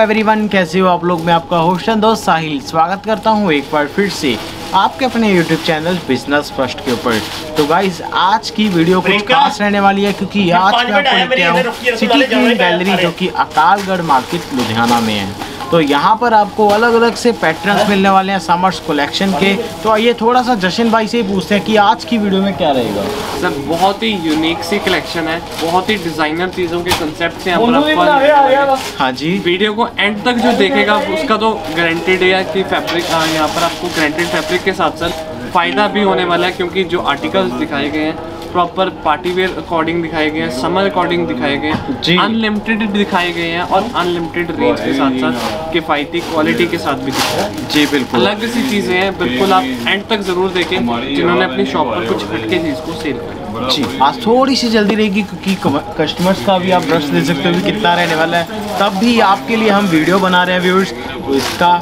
Everyone कैसे हो आप लोग? मैं आपका होशन दोस्त साहिल। स्वागत करता हूँ एक बार फिर से आपके अपने यूट्यूब चैनल बिज़नेस फ़र्स्ट के ऊपर। तो गाइज़ आज की वीडियो कुछ खास रहने वाली है क्योंकि आज मैं आपको लेके हूँ सिटी ग्रीन गैलरी जो कि अकालगढ़ मार्केट लुधियाना में है। तो यहाँ पर आपको अलग अलग से पैटर्न्स मिलने वाले हैं समर्स कलेक्शन के। तो आइए थोड़ा सा जशन भाई से ही पूछते हैं कि आज की वीडियो में क्या रहेगा? सर बहुत ही यूनिक सी कलेक्शन है। बहुत ही डिज़ाइनर चीज़ों के कंसेप्ट यहाँ पर आपको हाँ। जी। वीडियो को एंड तक जो देखेगा उसका तो गारंटेड है कि फैब्रिक यहाँ पर आपको गारंटेड फैब्रिक के साथ साथ फ़ायदा भी होने वाला है क्योंकि जो आर्टिकल्स दिखाए गए हैं प्रॉपर पार्टी वेयर अकॉर्डिंग दिखाए गए हैं समर अकॉर्डिंग दिखाए गए हैं अनलिमिटेड दिखाए गए हैं और अनलिमिटेड रेंज के साथ साथ किफ़ायती क्वालिटी के साथ भी दिखाए जी बिल्कुल। अलग सी चीज़ें हैं बिल्कुल आप एंड तक ज़रूर देखें जिन्होंने अपनी शॉप पर कुछ हटके चीज़ को सेल करें जी आज थोड़ी सी जल्दी रहेगी क्योंकि कस्टमर्स का भी आप रश दे सकते हो कितना रहने वाला है। तब भी आपके लिए हम वीडियो बना रहे हैं व्यूअर्स तो इसका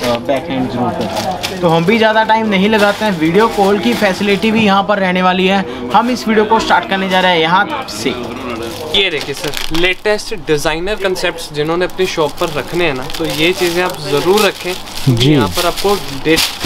बैक हैंड ज़रूर करें तो हम भी ज़्यादा टाइम नहीं लगाते हैं। वीडियो कॉल की फैसिलिटी भी यहाँ पर रहने वाली है। हम इस वीडियो को स्टार्ट करने जा रहे हैं यहाँ से। ये देखिए सर लेटेस्ट डिज़ाइनर कंसेप्ट जिन्होंने अपनी शॉप पर रखने हैं ना तो ये चीज़ें आप ज़रूर रखें। जी। यहाँ पर आपको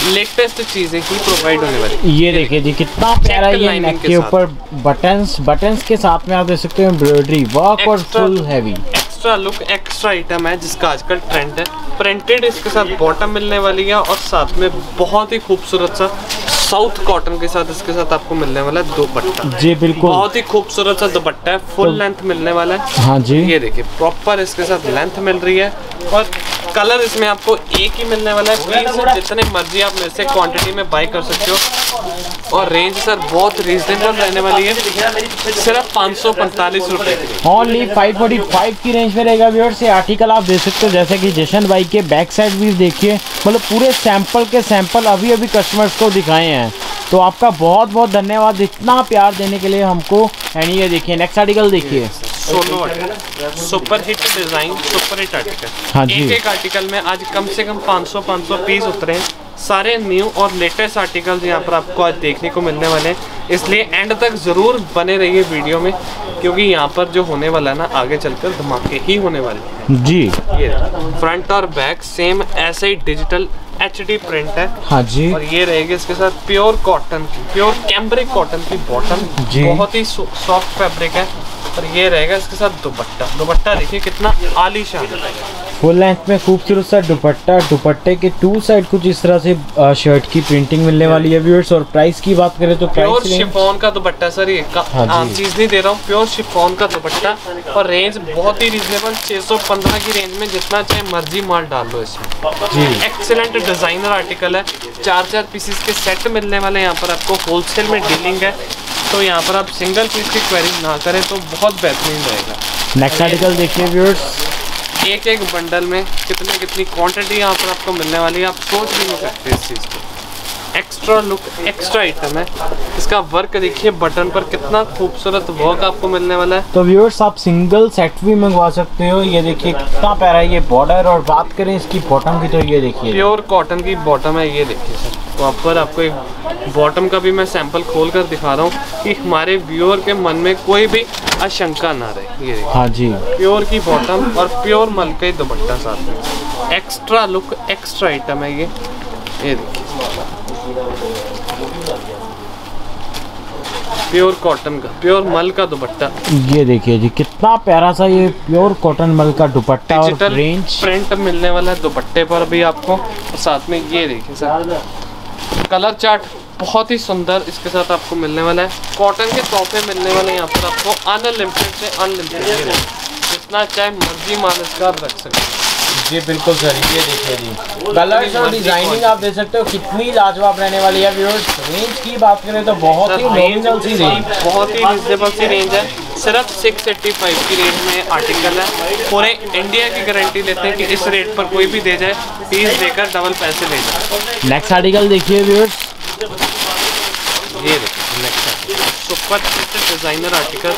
लेटेस्ट चीज़ें ही प्रोवाइड होने वाली ये देखिए जी कितना प्यारा ये नेक के के ऊपर बटन्स बटन्स के साथ में आप देख सकते हो एम्ब्रॉयडरी वर्क और full heavy extra look extra item है जिसका आजकल ट्रेंड है। प्रिंटेड इसके साथ बॉटम मिलने वाली है और साथ में बहुत ही खूबसूरत सा साउथ कॉटन के साथ इसके साथ आपको मिलने वाला है दुपट्टा। जी बिल्कुल। बहुत ही खूबसूरत सा दोपट्टा है फुल लेंथ मिलने वाला है। हाँ जी। ये देखिए प्रॉपर इसके साथ लेंथ मिल रही है और कलर इसमें आपको एक ही मिलने वाला है। प्लीज़ जितने मर्ज़ी आप मेरे से क्वांटिटी में बाई कर सकते हो। और रेंज सर बहुत रीजनेबल रहने वाली है। सिर्फ़ पाँच सौ पैंतालीस रुपये ओनली 545 की रेंज में रहेगा व्यूअर्स ये आर्टिकल आप देख सकते हो जैसे कि जशन भाई के बैक साइड भी देखिए। मतलब पूरे सैंपल के सैंपल अभी अभी कस्टमर्स को दिखाए हैं। तो आपका बहुत बहुत धन्यवाद इतना प्यार देने के लिए हमको। एंड ये देखिए नेक्स्ट आर्टिकल देखिए। Super hit design super hit article हाँ जी। एक एक आर्टिकल में आज कम से कम 500 500 पीस उतरे हैं। सारे न्यू और लेटेस्ट आर्टिकल्स यहाँ पर आपको आज देखने को मिलने वाले हैं। इसलिए एंड तक ज़रूर बने रहिए वीडियो में क्योंकि यहाँ पर जो होने वाला है ना आगे चलकर धमाके ही होने वाले हैं। जी। ये फ्रंट और बैक सेम ऐसे ही डिजिटल एच डी प्रिंट है। हाँ जी। और ये रहेगी इसके साथ प्योर कॉटन की प्योर कैम्ब्रिक कॉटन की बॉटम बहुत ही सॉफ्ट फैब्रिक है। और ये रहेगा इसके साथ दुपट्टा। दुपट्टा देखिए कितना आलिशान है। फुल लेंथ में खूबसूरत सा दुपट्टा दुपट्टे के टू साइड कुछ इस तरह से शर्ट की प्रिंटिंग मिलने वाली है व्यूअर्स और प्राइस की बात करें तो प्योर शिफॉन का दुपट्टा सर ये हाँ आम चीज़ नहीं दे रहा हूँ प्योर शिफॉन का दुपट्टा और रेंज बहुत ही रिजनेबल 615 की रेंज में जितना चाहे मर्ज़ी माल डाल लो इसमें। जी। एक्सेलेंट डिज़ाइनर आर्टिकल है। चार चार पीसेस के सेट मिलने वाले यहाँ पर आपको होलसेल में डीलिंग है। तो यहाँ पर आप सिंगल पीस की क्वेरी ना करें तो बहुत बेहतरीन रहेगा। नेक्स्ट आर्टिकल देखिए व्यूअर्स एक एक बंडल में कितने कितनी क्वांटिटी यहाँ पर आपको मिलने वाली है, आप सोच भी नहीं सकते इस चीज़ को। एक्स्ट्रा लुक एक्स्ट्रा आइटम है। इसका वर्क देखिए बटन पर कितना खूबसूरत वर्क आपको मिलने वाला है। तो व्यूअर्स आप सिंगल सेट भी मंगवा सकते हो। ये देखिए कितना प्यारा है ये बॉर्डर और बात करें इसकी बॉटम की तो ये देखिए। प्योर कॉटन की बॉटम है ये देखिए सर प्रॉपर आपको एक बॉटम का भी मैं सैंपल खोल कर दिखा रहा हूँ कि हमारे व्यूअर के मन में कोई भी आशंका ना रहे। ये देखिए। हाँ जी। प्योर की बॉटम और प्योर मल का ही दुपट्टा साथ में। एक्स्ट्रा लुक एक्स्ट्रा आइटम है ये। ये देखिए। प्योर कॉटन का प्योर मल का दुपट्टा। ये देखिए जी कितना प्यारा सा ये प्योर कॉटन मल का दुपट्टा और रेंज प्रिंट मिलने वाला है दुपट्टे पर भी आपको और साथ में ये देखिए सर। कलर चार्ट बहुत ही सुंदर इसके साथ आपको मिलने वाला है। कॉटन के तोहफे मिलने वाले हैं यहाँ पर आपको अनलिमिटेड से अनलिमिटेड जितना चाहे मर्ज़ी इसका आप रख सकते जी बिल्कुल सर ये देखिए जी। कलर्स और डिज़ाइनिंग आप देख सकते हो कितनी लाजवाब रहने वाली है व्यूअर्स रेंज की बात करें तो बहुत ही नॉमिनल सी रेंज बहुत ही रिजनेबल सी रेंज है। सिर्फ़ 685 की रेंज में आर्टिकल है। पूरे इंडिया की गारंटी लेते हैं कि इस रेट पर कोई भी दे जाए पीस देकर डबल पैसे ले जाए। नेक्स्ट आर्टिकल देखिए व्यूअर्स ये देखिए next super designer article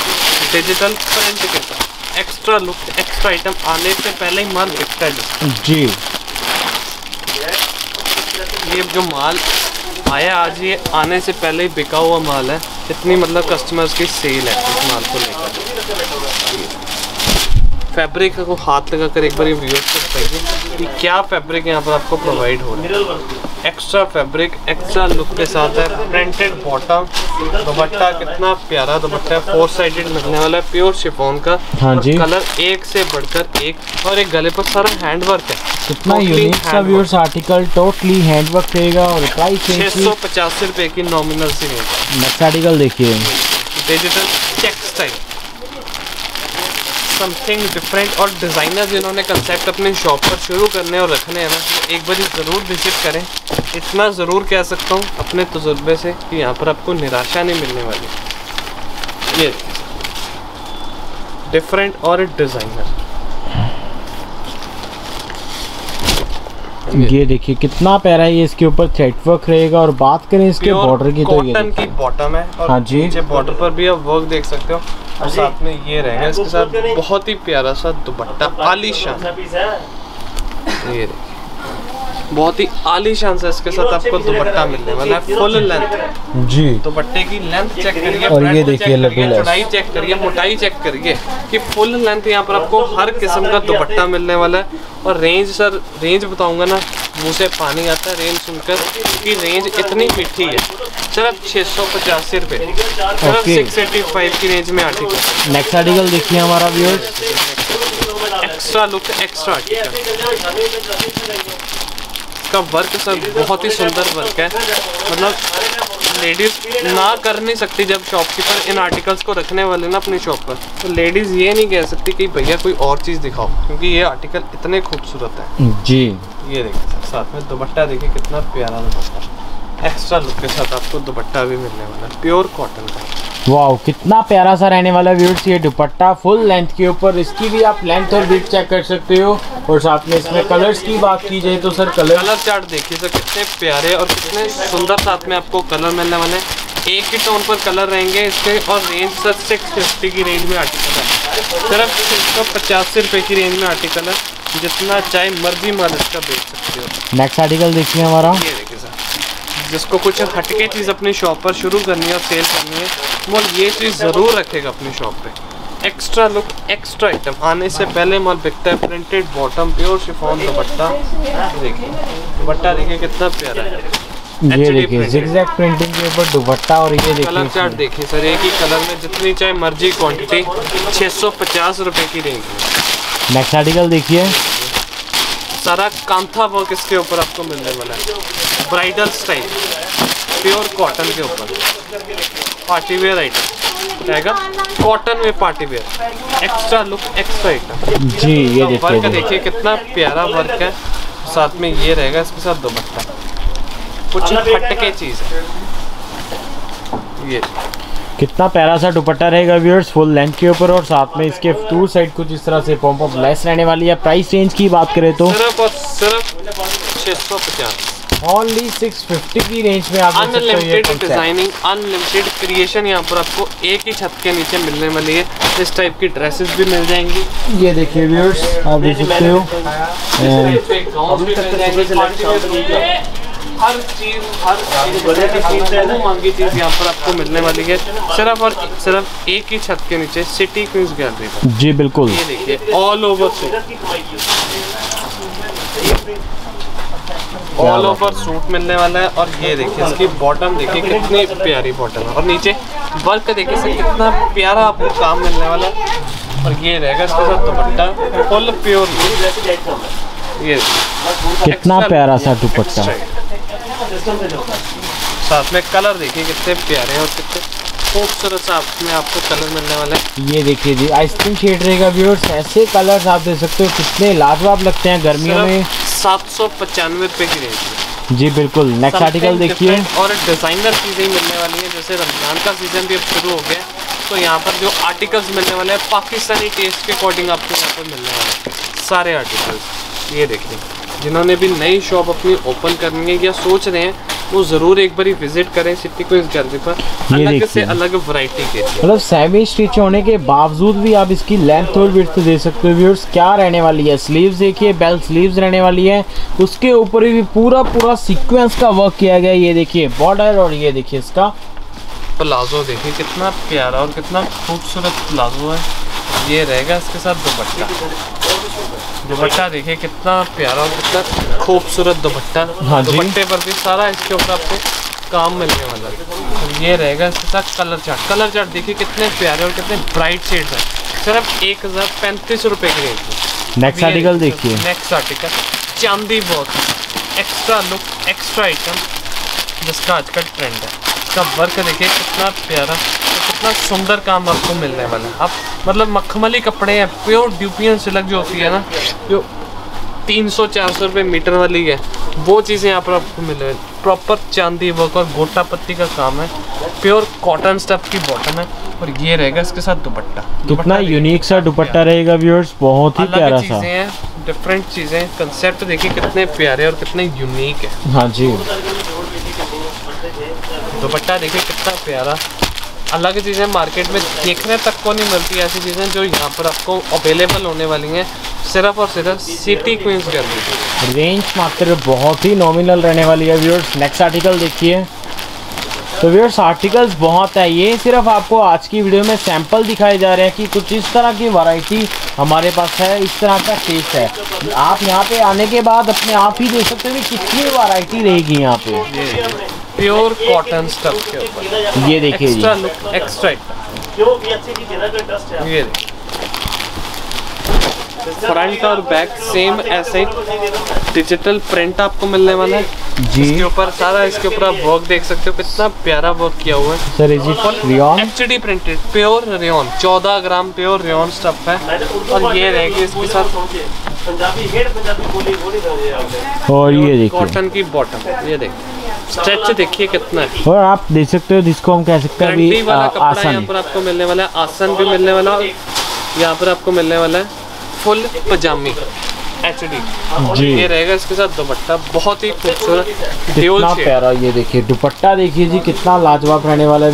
digital print के साथ। एक्स्ट्रा लुक एक्स्ट्रा आइटम आने से पहले ही माल बिकता है। जी। ये जो माल आया आज ये आने से पहले ही बिका हुआ माल है। इतनी मतलब कस्टमर्स की सेल है इस माल को लेकर। फैब्रिक को हाथ लगा कर एक बार ये व्यूअर्स को बताइए कि क्या फैब्रिक यहाँ पर आपको प्रोवाइड हो रहा है। एक्स्ट्रा फैब्रिक एक्स्ट्रा लुक के साथ है प्रिंटेड बॉटम दुपट्टा कितना प्यारा दुपट्टा है फोर साइडेड मिलने वाला है प्योर शिफोन का। हाँ जी। कलर एक से बढ़कर एक और एक गले पर सारा हैंड वर्क है। कितना यूनिक सा व्यूअर्स आर्टिकल टोटली हैंडवर्क रहेगा और प्राइस छः सौ पचासी रुपये की नॉमिनल सी रेंज नेक्स्ट आर्टिकल देखिए। Digital check style something different और डिज़ाइनर जिन्होंने कंसेप्ट अपने शॉप पर शुरू करने और रखने हैं ना वो एक बार ज़रूर विज़िट करें। इतना ज़रूर कह सकता हूँ अपने तजुर्बे से कि यहाँ पर आपको निराशा नहीं मिलने वाली। ये डिफरेंट और डिज़ाइनर ये देखिए कितना प्यारा है ये इसके ऊपर थ्रेड वर्क रहेगा और बात करें इसके बॉर्डर की तो ये की बॉटम है और हाँ जी। बॉर्डर पर भी आप वर्क देख सकते हो। और साथ में ये रहेगा इसके साथ बहुत ही प्यारा सा दुपट्टा आलीशान। ये देखिए। बहुत ही आलीशान सा इसके साथ आपको दुपट्टा मिलने वाला है फुल लेंथ जी। दुपट्टे की लेंथ चेक करिए और ये देखिए चौड़ाई चेक करिए मोटाई चेक करिए कि फुल लेंथ यहाँ पर आपको हर किस्म का दुपट्टा मिलने वाला है। और रेंज सर रेंज बताऊँगा ना मुँह से पानी आता है रेंज सुनकर कि रेंज इतनी मीठी है। सिर्फ़ छः सौ पचासी रुपये सिर्फ़ सिक्स एटी फाइव की रेंज में आर्टिकल। नेक्स्ट आर्टिकल देखिए हमारा viewers extra look extra article इसका वर्क सर बहुत ही सुंदर वर्क है। मतलब लेडीज़ ना कर नहीं सकती जब शॉपकीपर इन आर्टिकल्स को रखने वाले ना अपनी शॉप पर। तो लेडीज़ ये नहीं कह सकती कि भैया कोई और चीज़ दिखाओ क्योंकि ये आर्टिकल इतने खूबसूरत है। जी। ये देखिए सर साथ में दुपट्टा देखिए कितना प्यारा दुपट्टा। एक्स्ट्रा लुक के साथ आपको दुपट्टा भी मिलने वाला है प्योर कॉटन का। वाओ कितना प्यारा सा रहने वाला व्यूअर्स ये दुपट्टा फुल लेंथ के ऊपर इसकी भी आप लेंथ और विड्थ चेक कर सकते हो और साथ में इसमें कलर्स की बात की जाए तो सर कलर कलर चार्ट देखिए सर कितने प्यारे और कितने सुंदर साथ में आपको कलर मिलने वाले एक ही टोन पर कलर रहेंगे इसके और रेंज सर सिक्स फिफ्टी की रेंज में आर्टिकल है। सिर्फ़ छः सौ पचासी रुपये की रेंज में आर्टिकल है जितना चाहे मर्ज़ी माल इसका बेच सकते हो। नेक्स्ट आर्टिकल देखिए हमारा। ये देखिए सर। जिसको कुछ हटके चीज़ अपनी शॉप पर शुरू करनी है और सेल करनी है वो ये चीज़ ज़रूर रखेगा अपनी शॉप पे। एक्स्ट्रा लुक एक्स्ट्रा आइटम आने से पहले माल बिकता है printed bottom pure chiffon dupatta. देखिए दुपट्टा देखिए कितना प्यारा है। ये देखिए जिगजैग प्रिंटिंग के ऊपर दुपट्टा और ये देखिए कलर चार्ट देखिए सर एक ही कलर में जितनी चाहे मर्ज़ी क्वांटिटी छः सौ पचास रुपये की रेंज नेक्स्ट आर्टिकल देखिए। सारा कांथा वर्क इसके ऊपर आपको मिलने वाला है। ब्राइडल स्टाइल प्योर कॉटन के ऊपर। पार्टी वेयर आइटम रहेगा कॉटन में party wear extra look extra item जी ये देखिए वर्क देखिए। कितना प्यारा वर्क है। साथ में ये रहेगा इसके साथ दुपट्टा। कुछ हटके चीज़ है। ये। कितना प्यारा सा दुपट्टा रहेगा व्यूअर्स फुल लेंथ के ऊपर और साथ में इसके टू साइड कुछ इस तरह से पॉम्प ऑफ़ लेस रहने वाली है। प्राइस रेंज की बात करें तो। सिर्फ़ और सिर्फ़ छः सौ पचास। ओनली 650 की रेंज में आप अनलिमिटेड डिज़ाइनिंग अनलिमिटेड क्रिएशन यहाँ पर आपको एक ही छत के नीचे मिलने वाली है। इस टाइप की ड्रेसेस भी मिल जाएँगी। ये देखिए व्यूअर्स आप देख सकते हो। हर चीज़ हर चीज़ है मांगी चीज़ यहाँ पर आपको मिलने वाली है। सिर्फ़ और सिर्फ़ एक ही छत के नीचे सिटी क्वींस गैलरी पर। जी बिल्कुल। ये देखिए all over suit all over suit मिलने वाला है और ये देखिए इसकी बॉटम देखिए कितनी प्यारी बॉटम है। और नीचे वर्क देखिए सर कितना प्यारा आपको काम मिलने वाला है। और ये रहेगा इसके साथ दुपट्टा फुल प्योर ये कितना प्यारा सा दुपट्टा। साथ में कलर देखिए कितने प्यारे हैं और कितने खूबसूरत सा में आपको कलर मिलने वाला है। ये देखिए जी आइसक्रीम शेड रहेगा व्यूअर्स ऐसे कलर्स आप देख सकते हो कितने लाजवाब लगते हैं गर्मियों में। सात सौ पचानवे रुपये की रेंज जी बिल्कुल नेक्स्ट आर्टिकल देखिए। और डिज़ाइनर चीज़ें मिलने वाली हैं जैसे रमज़ान का सीज़न भी अब शुरू हो गया तो यहाँ पर जो आर्टिकल्स मिलने वाले हैं पाकिस्तानी टेस्ट के अकॉर्डिंग आपको यहाँ पर मिलने वाले हैं। सारे आर्टिकल्स ये देखिए। जिन्होंने भी नई शॉप अपनी ओपन करनी है या सोच रहे हैं वो ज़रूर एक बार विज़िट करें सिटी को इस गैलरी पर। अलग से अलग वैरायटी के। मतलब सेमी स्टिच होने के बावजूद भी आप इसकी लेंथ और विड्थ दे सकते हो व्यूअर्स क्या रहने वाली है? स्लीव्स देखिए बेल स्लीव्स रहने वाली है। उसके ऊपर भी पूरा पूरा सीक्वेंस का वर्क किया गया ये देखिए बॉर्डर और ये देखिए इसका। प्लाजो देखिए कितना प्यारा और कितना खूबसूरत प्लाजो है। ये रहेगा इसके साथ दुपट्टा। दुपट्टा देखिए कितना प्यारा और कितना खूबसूरत दुपट्टा। हाँ। दुपट्टे पर भी सारा इसके ऊपर आपको काम मिलने वाला है और ये रहेगा इसके साथ कलर चार्ट कलर चार्ट देखिए कितने प्यारे और कितने ब्राइट शेड्स हैं। सिर्फ़ एक हज़ार पैंतीस रुपये की रेट में। नेक्स्ट आर्टिकल देखिए नेक्स्ट आर्टिकल चांदी work extra look extra item जिसका आजकल ट्रेंड है। इसका वर्क देखिए कितना प्यारा। कितना सुंदर काम आपको मिलने वाला है। आप मतलब मखमली कपड़े हैं प्योर ड्यूपियन सिलक जो होती है ना जो तीन सौ चार सौ मीटर वाली है वो चीज़ें यहाँ पर आपको मिले प्रॉपर चांदी वर्क और गोटा पत्ती का काम है। प्योर कॉटन स्टफ़ की बॉटम है। और ये रहेगा इसके साथ दुपट्टा। कितना दुपट्टा यूनिक सा दुपट्टा रहेगा व्यूअर्स बहुत ही प्यारा सा। चीज़ें हैं डिफरेंट चीज़ें कंसेप्ट देखिए कितने प्यारे और कितने यूनिक है। हाँ जी। दुपट्टा देखिए कितना प्यारा। अलग चीज़ें मार्केट में देखने तक को नहीं मिलती ऐसी चीज़ें जो यहाँ पर आपको अवेलेबल होने वाली हैं सिर्फ़ और सिर्फ़ सिटी क्वींस गैलरी रेंज मात्र बहुत ही नॉमिनल रहने वाली है व्यूअर्स नेक्स्ट आर्टिकल देखिए। तो व्यूअर्स आर्टिकल्स बहुत है ये। सिर्फ़ आपको आज की वीडियो में सैंपल दिखाए जा रहे हैं कि कुछ इस तरह की वैरायटी हमारे पास है इस तरह का टेस्ट है। आप यहाँ पे आने के बाद अपने आप ही देख सकते हो कि कितनी वैरायटी रहेगी यहाँ पे। प्योर कॉटन स्टफ़ के ऊपर। ये देखिए एक्स्ट्रा लुक एक्स्ट्रा ये फ्रंट और बैक सेम ऐसे डिजिटल प्रिंट आपको मिलने वाला है। जी। इसके ऊपर सारा इसके ऊपर आप वर्क देख सकते हो कितना प्यारा वर्क किया हुआ है। Sir is it rayon H printed pure rayon 14 gram pure rayon stuff है। और ये रहेगी इसके साथ। पंजाबी हेड पंजाबी बोली बोली दे और ये देखिए। कॉटन की बॉटम ये देखिए स्ट्रेच देखिए कितना है। और आप देख सकते हो जिसको हम कह सकते हैं अभी कपड़ा यहाँ आसन पर आपको मिलने वाला है आसन भी मिलने वाला है यहाँ पर आपको मिलने वाला है फुल पजामी एच जी। ये रहेगा इसके साथ दुपट्टा। बहुत ही खूबसूरत कितना प्यारा ये देखिए दुपट्टा देखिए जी कितना लाजवाब रहने वाला है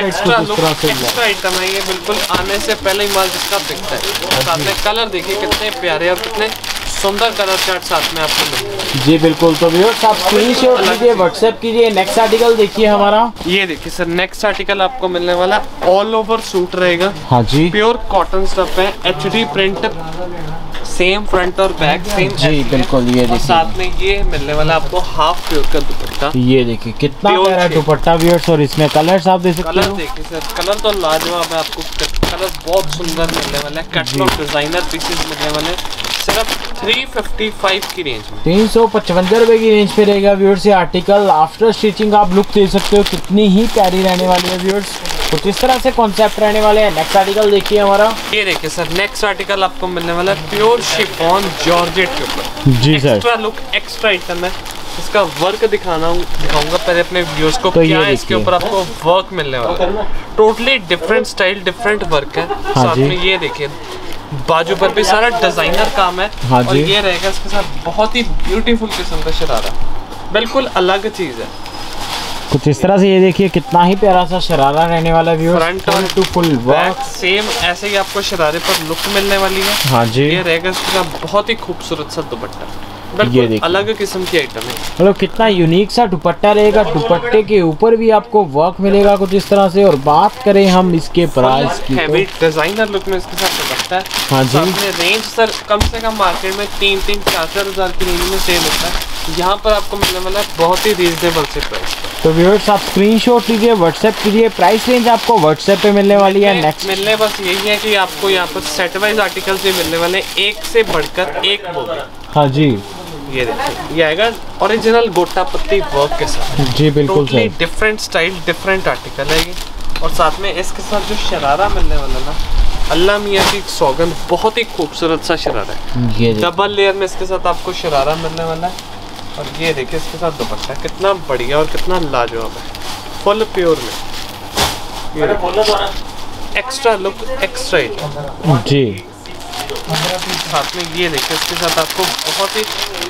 एक्स्ट्रा आइटम है ये बिल्कुल। आने से पहले ही माल जिसका बिकता है। साथ में कलर देखिए कितने प्यारे और कितने सुंदर कलर चार्ट साथ में आपको जी बिल्कुल। तो व्यूअर्स आप लीजिए व्हाट्सएप कीजिए नेक्स्ट आर्टिकल देखिए हमारा। ये देखिए सर नेक्स्ट आर्टिकल आपको मिलने वाला ऑल ओवर सूट रहेगा। हाँ जी। प्योर कॉटन स्टफ़ है। H D print same front और बैक सेम जी बिल्कुल ये देखिए। साथ में ये मिलने वाला आपको हाफ़ प्योर का दुपट्टा। ये देखिए कितना प्यारा दुपट्टा व्यूअर्स और इसमें कलर्स आप देख सकते कलर देखिए सर कलर तो लाजवाब है आपको कलर बहुत सुंदर मिलने वाला है कैटलॉग डिज़ाइनर पीसेस मिलने वाले हैं सिर्फ़ 355 की रेंज में। तीन सौ पचवंजा रुपए की रेंज पे रहेगा व्यूअर्स ये आर्टिकल आफ्टर स्टिचिंग आप लुक दे सकते हो कितनी ही प्यारी रहने वाली है व्यूअर्स कुछ इस तरह से कॉन्सेप्ट रहने वाले हैं? नेक्स्ट आर्टिकल देखिए हमारा। ये देखिए सर नेक्स्ट आर्टिकल आपको मिलने वाला है प्योर शिफॉन जॉर्जेट के ऊपर। जी sir extra look extra item है। इसका वर्क दिखाना दिखाऊँगा पहले अपने व्यूअर्स को तो क्या इसके ऊपर आपको वर्क मिलने वाला है। Totally different style different work है। साथ में ये देखिए बाजू पर भी सारा डिज़ाइनर काम है। हाँ और ये रहेगा इसके साथ बहुत ही ब्यूटीफुल किस्म का शरारा बिल्कुल अलग चीज़ है। कुछ इस तरह से ये देखिए कितना ही प्यारा सा शरारा रहने वाला व्यूअर्स फ्रंट और टू फुल बैक सेम ऐसे ही आपको शरारे पर लुक मिलने वाली है। हाँ जी। ये रहेगा इसके बहुत ही खूबसूरत सा दुपट्टा। ये देखिए। अलग किस्म की आइटम है। मतलब कितना यूनिक सा दुपट्टा रहेगा। दुपट्टे के ऊपर भी आपको वर्क मिलेगा कुछ इस तरह से। और बात करें हम इसके प्राइस की हैवी तो डिज़ाइनर लुक में इसके साथ दुपट्टा है। हाँ जी। रेंज सर कम से कम मार्केट में तीन तीन चार चार हज़ार की रेंज में सेल होता है। यहाँ पर आपको मिलने वाला है बहुत ही रीजनेबल से प्राइस तो व्यूअर्स आप स्क्रीनशॉट लीजिए व्हाट्सएप कीजिए प्राइस रेंज आपको व्हाट्सएप पे मिलने वाली है नेक्स्ट मिलने बस यही है कि आपको यहाँ पर सेट वाइज आर्टिकल भी मिलने वाले एक से बढ़कर एक होगा हाँ जी। ये देखिए ये आएगा ओरिजिनल गोटा पत्ती वर्क के साथ। जी बिल्कुल totally different style different article है ये और साथ में इसके साथ जो शरारा मिलने वाला ना अल्लाह मियाँ की सौगंध बहुत ही खूबसूरत सा शरारा है। डबल लेयर में इसके साथ आपको शरारा मिलने वाला है। और ये देखिए इसके साथ दुपट्टा कितना बढ़िया और कितना लाजवाब है। फुल प्योर में। एक्स्ट्रा लुक एक्स्ट्रा जी। साथ में ये देखिए इसके साथ आपको बहुत ही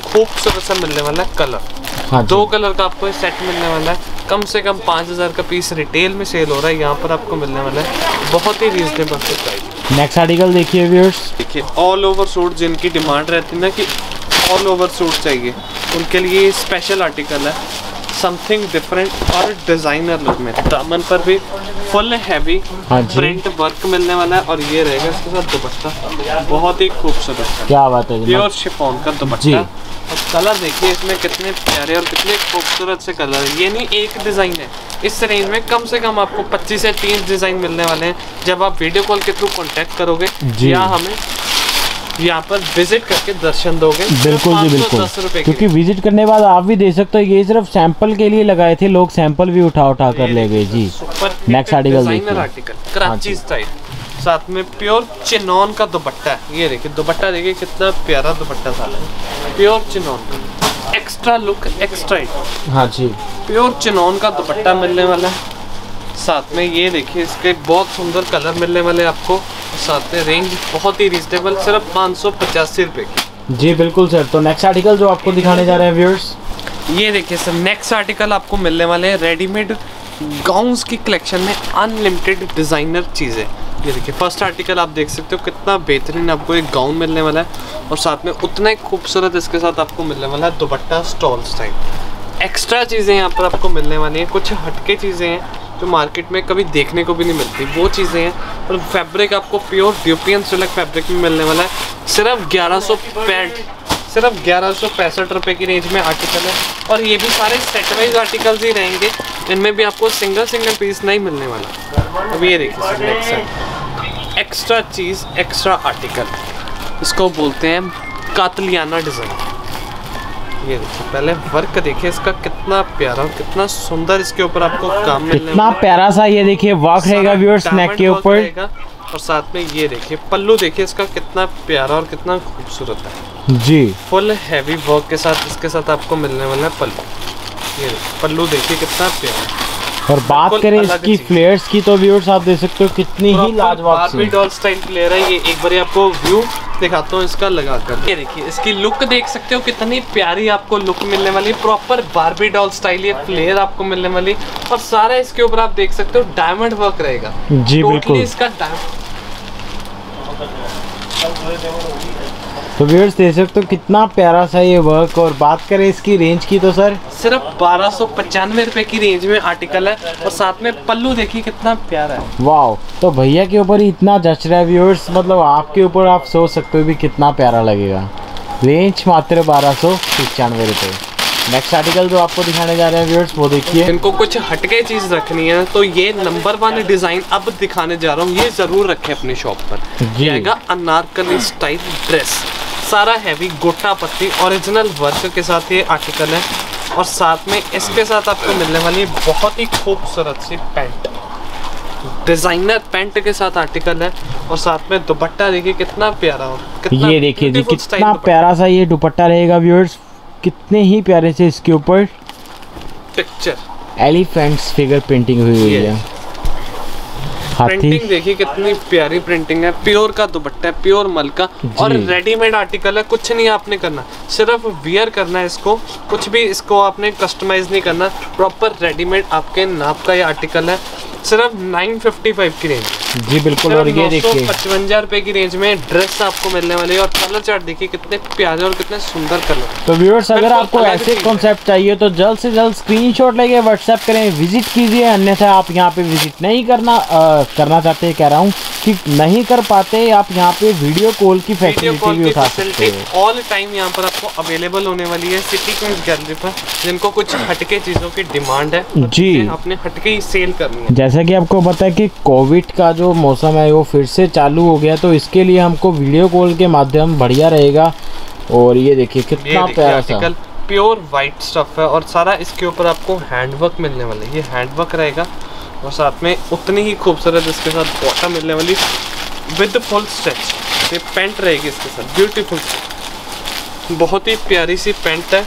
खूबसूरत सा मिलने वाला है कलर। हाँ दो कलर का आपको सेट मिलने वाला है। कम से कम पाँच हज़ार का पीस रिटेल में सेल हो रहा है। यहाँ पर आपको मिलने वाला है बहुत ही रीजनेबल प्राइस नेक्स्ट आर्टिकल देखिए व्यूअर्स देखिए ऑल ओवर सूट जिनकी डिमांड रहती है ना कि ऑल ओवर सूट चाहिए। उनके लिए स्पेशल आर्टिकल है। समथिंग डिफरेंट और डिज़ाइनर लुक में। दामन पर भी फुल हैवी प्रिंट वर्क मिलने वाला है और ये रहेगा इसके साथ दुपट्टा। बहुत ही खूबसूरत। क्या बात है प्योर शिफॉन का दुपट्टा। और कलर देखिए इसमें कितने प्यारे और कितने खूबसूरत से कलर है। ये नहीं एक डिज़ाइन है। इस रेंज में कम से कम आपको 25 से 30 डिज़ाइन मिलने वाले हैं। जब आप वीडियो कॉल के थ्रू कांटेक्ट करोगे या हमें यहाँ पर विज़िट करके दर्शन दोगे बिल्कुल जी बिल्कुल। क्योंकि विज़िट करने बाद आप भी देख सकते हो ये सिर्फ़ सैंपल के लिए लगाए थे लोग सैंपल भी उठा उठा कर ले गए जी। देखिए। आर्टिकल कराची स्टाइल साथ में प्योर चिनॉन का दुपट्टा है। ये देखिए दुपट्टा देखिए कितना प्यारा दुपट्टा साला है। Pure chinon extra look extra हाँ जी। प्योर चिनॉन का दुपट्टा मिलने वाला है। साथ में ये देखिए इसके बहुत सुंदर कलर मिलने वाले आपको। साथ में रेंज बहुत ही रिजनेबल सिर्फ़ पाँच सौ पचासी रुपये की। जी बिल्कुल सर। तो नेक्स्ट आर्टिकल जो आपको दिखाने जा रहे हैं व्यूअर्स ये देखिए सर नेक्स्ट आर्टिकल आपको मिलने वाले हैं रेडीमेड गाउन्स की कलेक्शन में अनलिमिटेड डिज़ाइनर चीज़ें। ये देखिए फ़र्स्ट आर्टिकल आप देख सकते हो कितना बेहतरीन आपको एक गाउन मिलने वाला है। और साथ में उतना ही खूबसूरत इसके साथ आपको मिलने वाला है दुपट्टा स्टॉल स्टाइल एक्स्ट्रा चीज़ें यहाँ पर आपको मिलने वाली हैं कुछ हटके चीज़ें हैं। जो मार्केट में कभी देखने को भी नहीं मिलती। वो चीज़ें हैं। और फैब्रिक आपको प्योर ड्यूपियन सिल्क फैब्रिक में मिलने वाला है। सिर्फ़ ग्यारह सौ सिर्फ़ ग्यारह सौ पैंसठ रुपये की रेंज में आर्टिकल है। और ये भी सारे सेट वाइज आर्टिकल्स ही रहेंगे। इनमें भी आपको सिंगल सिंगल पीस नहीं मिलने वाला। अब ये देखिए एक्स्ट्रा चीज़ एक्स्ट्रा आर्टिकल इसको बोलते हैं कातलियाना डिज़ाइन ये देखिए पहले वर्क देखिए इसका कितना प्यारा और कितना सुंदर इसके ऊपर आपको काम कितना। प्यारा सा ये देखिए वर्क रहेगा व्यूअर्स नेक के ऊपर। और साथ में ये देखिए पल्लू देखिए इसका कितना प्यारा और कितना खूबसूरत है। जी। फुल हैवी वर्क के साथ इसके साथ आपको मिलने वाला है पल्लू। ये पल्लू देखिए कितना प्यारा और बात करें इसकी। फ्लेयर्स की तो व्यूअर्स आप देख सकते हो कितनी ही लाजवाब डॉल स्टाइल प्लेयर है ये। एक बार आपको व्यू दिखाता हूँ इसका लगा कर। ये देखिए इसकी लुक देख सकते हो कितनी प्यारी आपको लुक मिलने वाली प्रॉपर बारबी डॉल स्टाइल ये फ्लेयर आपको मिलने वाली। और सारा इसके ऊपर आप देख सकते हो डायमंड वर्क रहेगा। जी बिल्कुल। इसका डायमंड तो व्यूअर्स देख सकते हो कितना प्यारा सा ये वर्क और बात करें इसकी रेंज की तो सर सिर्फ़ बारह सौ पचानवे रुपए की रेंज में आर्टिकल है और साथ में पल्लू देखिए कितना प्यारा है। वाओ तो भैया के ऊपर ही इतना जच रहा है व्यूअर्स मतलब आपके ऊपर आप सोच सकते हो भी कितना प्यारा लगेगा। रेंज मात्र बारह सौ पचानवे रुपये नेक्स्ट आर्टिकल जो आपको दिखाने जा रहे हैं व्यूअर्स वो देखिए। इनको कुछ हटके चीज़ रखनी है तो ये नंबर वन डिज़ाइन अब दिखाने जा रहा हूँ ये ज़रूर रखें अपनी शॉप पर। ये आएगा अनारकली स्टाइल ड्रेस सारा हैवी गोटा पत्ती ओरिजिनल वर्क के साथ ये आर्टिकल है। और साथ में इसके साथ आपको मिलने वाली बहुत ही खूबसूरत सी पैंट। डिज़ाइनर पैंट के साथ आर्टिकल है और साथ में दुपट्टा देखिए कितना प्यारा और कितना ये देखिए जी कितना प्यारा सा ये दुपट्टा रहेगा व्यूअर्स कितने ही प्यारे से इसके ऊपर पिक्चर एलिफेंट्स फिगर पेंटिंग हुई हुई है। प्रिंटिंग देखिए कितनी प्यारी प्रिंटिंग है। प्योर का दुपट्टा है प्योर मल का। और रेडीमेड आर्टिकल है कुछ नहीं आपने करना। सिर्फ़ वियर करना है इसको कुछ भी इसको आपने कस्टमाइज नहीं करना। प्रॉपर रेडीमेड आपके नाप का ये आर्टिकल है। सिर्फ़ 955 की रेंज जी बिल्कुल और ये देखिए। पचवंजा रुपए की रेंज में ड्रेस आपको मिलने वाली है। और कलर चार्ट देखिए कितने प्यारे और कितने सुंदर कलर तो व्यूअर्स अगर आपको ऐसे कॉन्सेप्ट चाहिए तो जल्द से जल्द स्क्रीनशॉट लेके व्हाट्सएप करें विज़िट कीजिए। अन्यथा आप यहाँ पे विज़िट नहीं करना अ, करना चाहते कह रहा हूँ कि नहीं कर पाते आप यहाँ पे वीडियो कॉल की फैसिलिटी भी उठा सकते हो। ऑल टाइम यहाँ पर आपको अवेलेबल होने वाली है। सिटी क्वींस गैलरी पर जिनको कुछ हटके चीज़ों की डिमांड है जी। आपने हटके ही सेल करनी है। जैसा कि आपको पता है कि कोविड का जो मौसम है वो फिर से चालू हो गया तो इसके लिए हमको वीडियो कॉल के माध्यम बढ़िया रहेगा। और ये देखिए कितना देखिए प्यारा सा। प्योर वाइट स्टफ़ है और सारा इसके ऊपर आपको हैंडवर्क मिलने वाला है। ये हैंडवर्क रहेगा और साथ में उतनी ही खूबसूरत इसके साथ बॉटम मिलने वाली विद फुल स्ट्रेच ये पेंट रहेगी इसके साथ ब्यूटीफुल बहुत ही प्यारी सी पेंट है।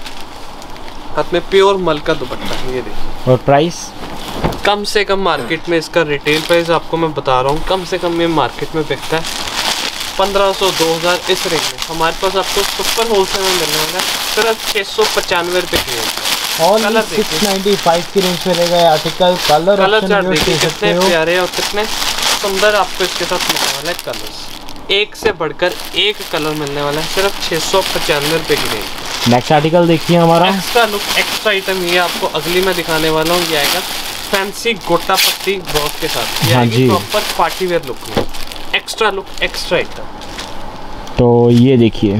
हाथ में प्योर मल का दुपट्टा है ये देखिए। और प्राइस कम से कम मार्केट में इसका रिटेल प्राइस आपको मैं बता रहा हूँ कम से कम ये मार्केट में बिकता है। पंद्रह सौ दो हज़ार इस रेंज में। हमारे पास आपको सुपर होलसेल में मिलने वाला है सिर्फ़ छः सौ पचानवे रुपये की range colour six ninety five की रेंज में रहेगा आर्टिकल कलर कलर चार्ट देखिए कितने प्यारे और कितने सुंदर आपको इसके साथ मिलने वाला है कलर्स एक से बढ़कर एक कलर मिलने वाला है सिर्फ़ छः सौ पचानवे रुपये की रेंज नेक्स्ट आर्टिकल देखिए हमारा। एक्स्ट्रा लुक एक्स्ट्रा आइटम ये आपको अगली मैं दिखाने वाला हूँ ये आएगा। फैंसी गोटा पत्ती वर्क के साथ हाँ जी। प्रॉपर पार्टी वेयर लुक में। एक्स्ट्रा लुक एक्स्ट्रा आइटम तो ये देखिए।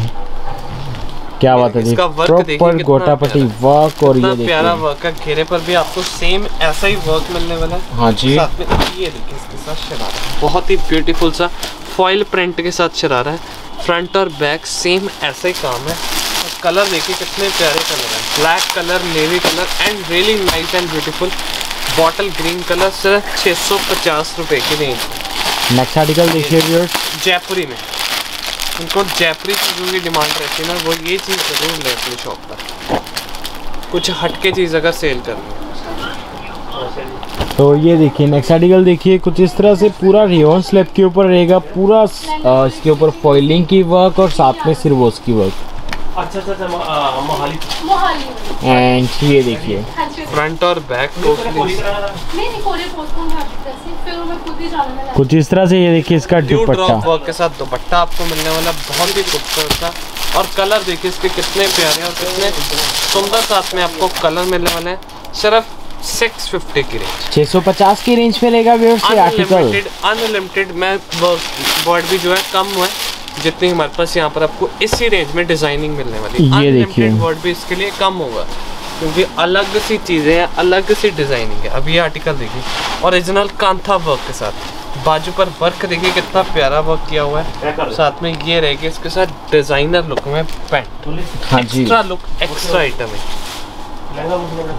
क्या बात है इसका प्रॉपर गोटा पट्टी वर्क और ये प्यारा वर्क है। घेरे पर भी आपको सेम ऐसा ही वर्क मिलने वाला है। हाँ जी। साथ में ये देखिए इसके साथ शरारा। बहुत ही ब्यूटीफुल सा फॉइल प्रिंट के साथ शरारा है। फ्रंट और बैक सेम ऐसा ही काम है। और कलर देखिए कितने प्यारे कलर हैं। Black colour navy colour and really nice and beautiful bottle green colour सिर्फ़ छः सौ पचास रुपये की रेंज नेक्स्ट आर्टिकल देखिए जयपुरी में। उनको जयपुरी चीज़ों की डिमांड रहती है ना वो ये चीज़ ज़रूर लें अपनी शॉप पर। कुछ हटके चीज़ अगर सेल करनी तो ये देखिए नेक्स्ट आर्टिकल देखिए कुछ इस तरह से पूरा रियोन स्लेब के ऊपर रहेगा पूरा इसके ऊपर फॉइलिंग की वर्क और साथ में सिर्वोस की वर्क अच्छा अच्छा अच्छा मोहाली। मोहाली। एंड ये देखिए। फ्रंट और बैक कुछ इस तरह से ये देखिए इसका दुपट्टा। वर्क के साथ दुपट्टा आपको मिलने वाला बहुत ही खूबसूरत सा। और कलर देखिए इसके कितने प्यारे और कितने सुंदर साथ में आपको कलर मिलने वाले हैं। सिर्फ़ 650 की रेंज 650 की रेंज में रहेगा व्यूअर्स ये आर्टिकल अनलिमिटेड अनलिमिटेड मैं वर्ड भी जो है कम हुआ है। जितनी हमारे पास यहाँ पर आपको इसी रेंज में डिज़ाइनिंग मिलने वाली ये देखिए। वर्ड भी इसके लिए कम होगा क्योंकि अलग सी चीज़ें हैं अलग सी डिज़ाइनिंग है। अब ये आर्टिकल देखिए ओरिजिनल कांथा वर्क के साथ। बाजू पर वर्क देखिए कितना प्यारा वर्क किया हुआ है। साथ में ये रहेगी इसके साथ डिज़ाइनर लुक में पैंट हाँ एक्स्ट्रा लुक एक्स्ट्रा आइटम है।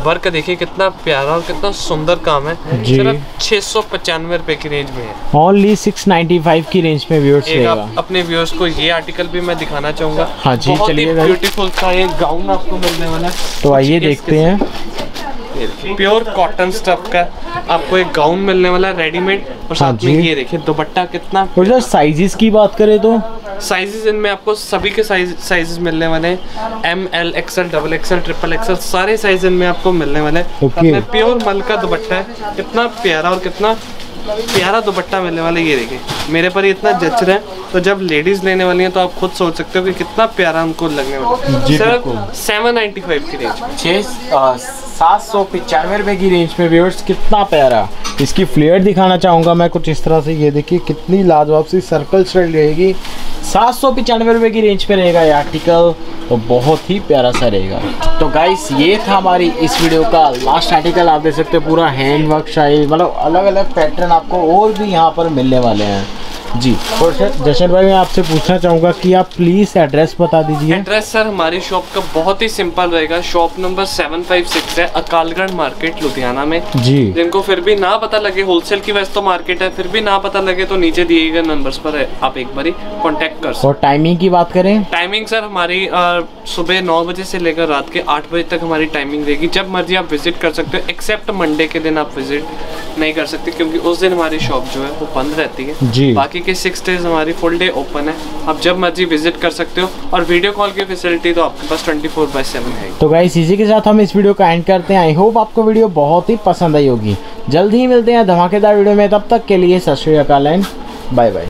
वर्क देखिए कितना प्यारा और कितना सुंदर काम है। सिर्फ़ छह सौ पचानवे रुपए की रेंज में है। ओनली 695 की रेंज में व्यूअर्स अपने व्यूअर्स को ये आर्टिकल भी मैं दिखाना चाहूँगा। हाँ जी, चलिए ब्यूटीफुल सा ये गाउन आपको मिलने वाला है। तो आइए देखते हैं। प्योर कॉटन स्टफ़ का आपको एक गाउन मिलने वाला है रेडीमेड और हाँ साथ में ये देखिए दुपट्टा कितना जब साइजेस की बात करें तो। साइजेस इनमें आपको सभी के साइज़ साइजेस मिलने वाले हैं। M L XL double XL triple XL सारे साइज़ इनमें आपको मिलने वाले हैं। Okay. प्योर मल का दुपट्टा है। कितना प्यारा और कितना प्यारा दुपट्टा मिलने वाला ये देखें। मेरे पर इतना जच रहा है तो जब लेडीज़ लेने वाली हैं तो आप खुद सोच सकते हो कि कितना प्यारा उनको लगने वाला है। सर सेवन नाइन्टी फाइव की रेंज छः सात सौ पचानवे रुपए की रेंज में व्यूअर्स कितना प्यारा। इसकी फ्लेयर दिखाना चाहूँगा मैं कुछ इस तरह से ये देखिए कितनी लाजवाब सी सर्कल स्टाइल रहेगी। सात सौ पचानवे रुपए की रेंज पे रहेगा ये आर्टिकल तो बहुत ही प्यारा सा रहेगा। तो गाइस ये था हमारी इस वीडियो का लास्ट आर्टिकल आप देख सकते हो पूरा हैंड वर्क शाइल मतलब अलग अलग पैटर्न आपको और भी यहाँ पर मिलने वाले हैं। जी। और सर जशन भाई मैं आपसे पूछना चाहूँगा कि आप प्लीज़ एड्रेस बता दीजिए। एड्रेस सर हमारी शॉप का बहुत ही सिंपल रहेगा। Shop number seven five six है अकालगढ़ मार्केट लुधियाना में। जी। जिनको फिर भी ना पता लगे होलसेल की वैसे तो मार्केट है फिर भी ना पता लगे तो नीचे दिए गए नंबर्स पर आप एक बार कॉन्टेक्ट कर सकते और टाइमिंग की बात करें? टाइमिंग सर हमारी सुबह नौ बजे से लेकर रात के आठ बजे तक हमारी टाइमिंग रहेगी। जब मर्ज़ी आप विज़िट कर सकते हो एक्सेप्ट मंडे के दिन आप विज़िट नहीं कर सकते क्योंकि उस दिन हमारी शॉप जो है वो बंद रहती है। जी। बाकी के सिक्स डेज़ हमारी फुल डे ओपन है। आप जब मर्ज़ी विज़िट कर सकते हो। और वीडियो कॉल की फैसिलिटी तो आपके पास ट्वेंटी फोर बाई सेवन है। तो गाइस इसी के साथ हम इस वीडियो का एंड करते हैं। आई होप आपको वीडियो बहुत ही पसंद आई होगी। जल्द ही मिलते हैं धमाकेदार वीडियो में। तब तक के लिए सत श्री अकाल एंड बाय बाय